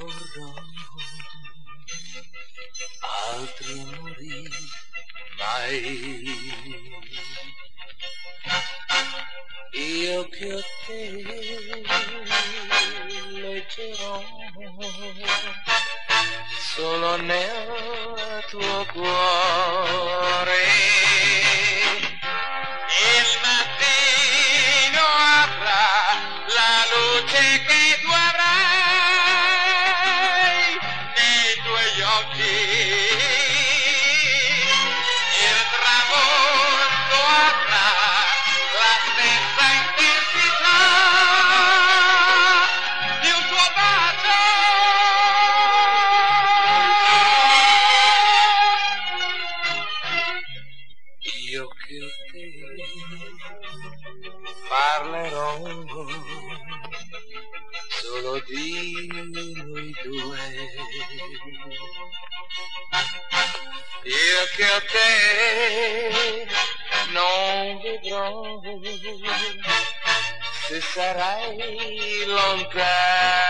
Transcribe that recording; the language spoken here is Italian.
vorrò altri amori mai. Io che a te leggerò solo nel tuo cuore. Parlerò solo di noi due. Io che a te non vedrò se sarai lontana.